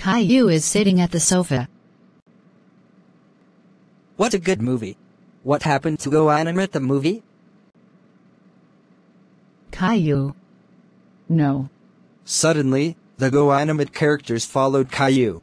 Caillou is sitting at the sofa. What a good movie. What happened to Go Animate the movie? Caillou. No. Suddenly, the Go Animate characters followed Caillou.